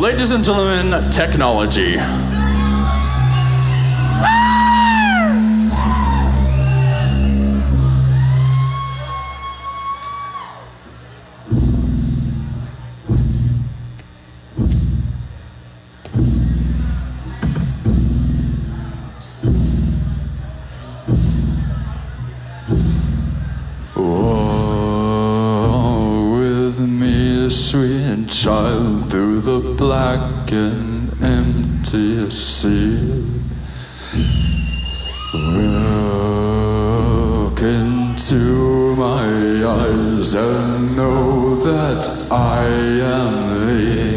Ladies and gentlemen, technology. Sweet child, through the black and empty sea. Look into my eyes and know that I am thee.